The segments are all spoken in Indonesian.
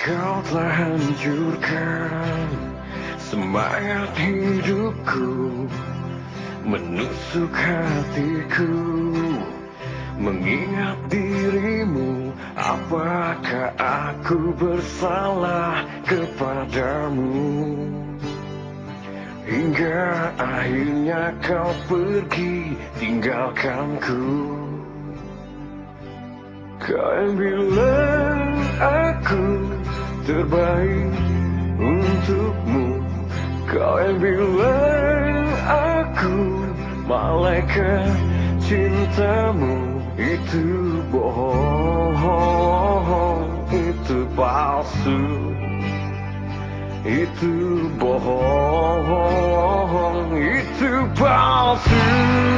Kau telah hancurkan semangat hidupku Menusuk hatiku Mengingat dirimu Apakah aku bersalah kepadamu? Hingga akhirnya kau pergi tinggalkanku Kau yang bilang aku terbaik untukmu. Kau yang bilang aku malaikat cintamu. Itu bohong, itu palsu. Itu bohong, itu palsu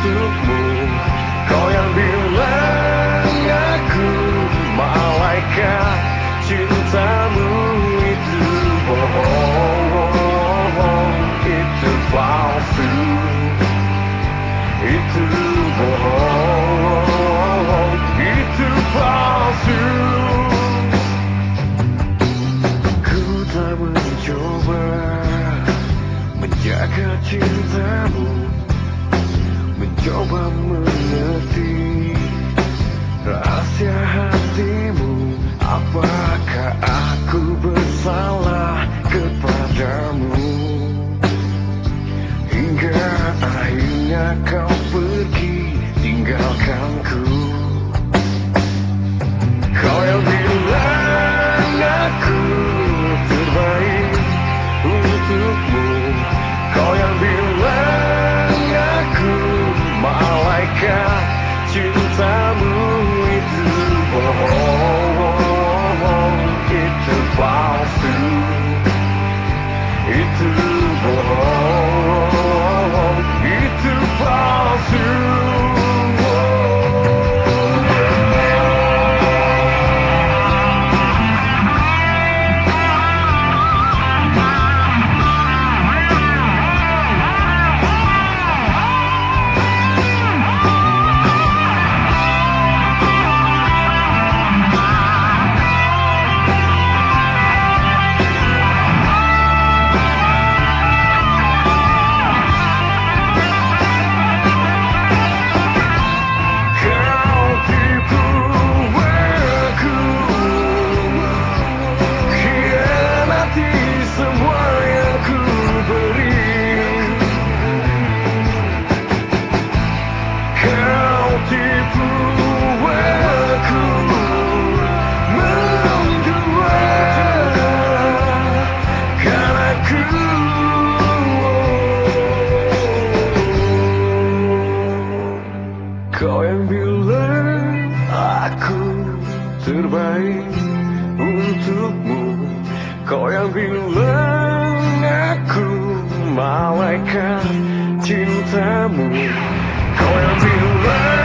untukmu Kau yang bilang aku malaikat cintamu Itu bohong, itu palsu. Itu bohong, itu palsu. Ku tak mencoba menjaga cintamu. coba mengerti malaikat cintamu terbaik untukmu. Kau yang bilang aku malaikat cintamu. Kau yang bilang